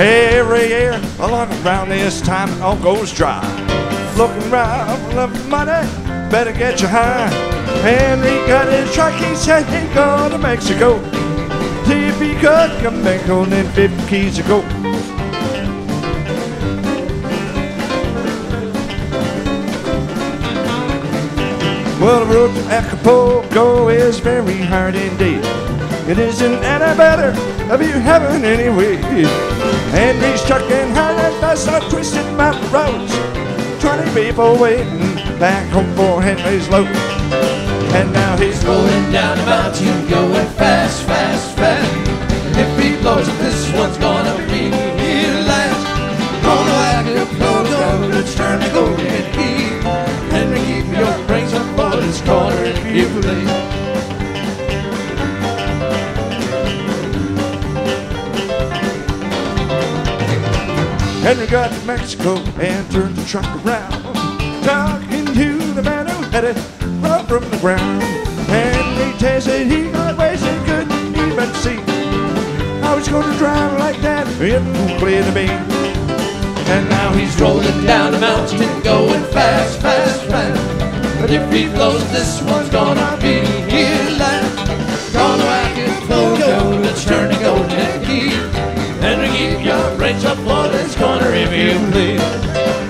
Every year, along around this time, it all goes dry. Looking round for love money, better get you high. Henry got his truck, he said he go to Mexico. See if he could come back home in 50 keys gold. Well, the road to Acapulco is very hard indeed. It isn't any better if you haven't any weed. Henry's trucking hard and fast on twisted mountain roads. Twenty people waiting back home for Henry's load. And now he's Rolling down the mountain, going fast, fast, fast. And if he blows it, this one's gonna be here last. Gonna like a photo, let's turn the golden key. Henry, keep your brains up for this corner if you please. Henry got to Mexico and turned the truck around. Talking to the man who had it right from the ground. Henry tasted he got ways he couldn't even see. I was going to drive like that, it was clear to me. And now he's Rolling down the mountain, going fast. Brains up this corner if you please.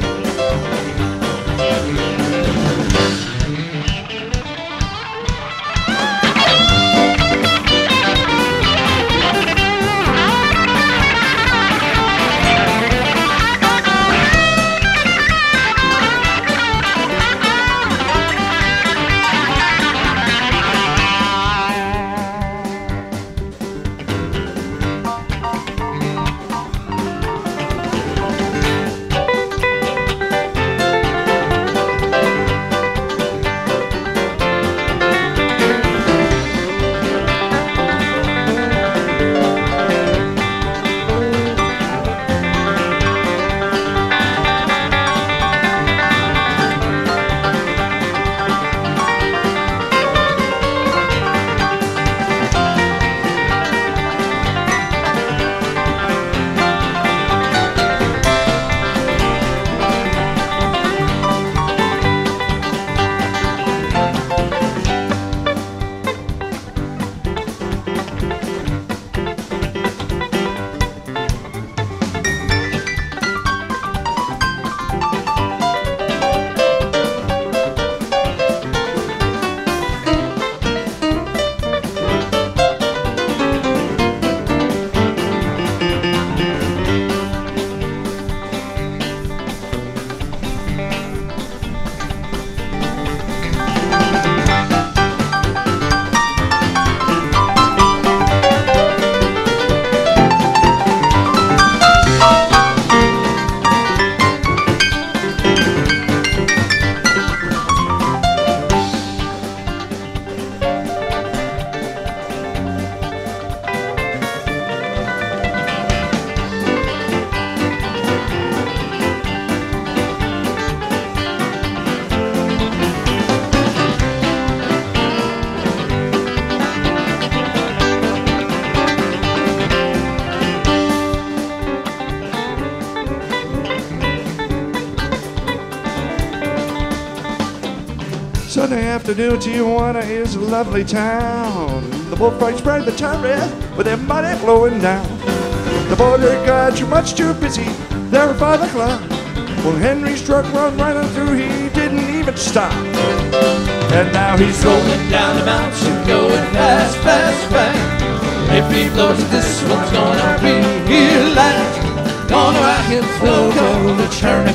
Sunday afternoon, Tijuana is a lovely town. The bullfights spread the town with their money flowing down. The border guards are much too busy there at five o'clock. Well, Henry's truck run right on through, he didn't even stop. And now he's rolling. Down the mountain, going fast, fast, fast. If he blows it, this one's gonna be here last. Gonna rock it, flow, go, let's turn